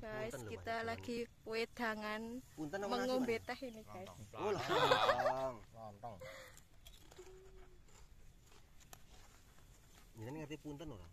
Guys, punten kita Mas. lagi wedangan mengombe teh ini guys. Oh, lontong. lontong Ini ngerti punten orang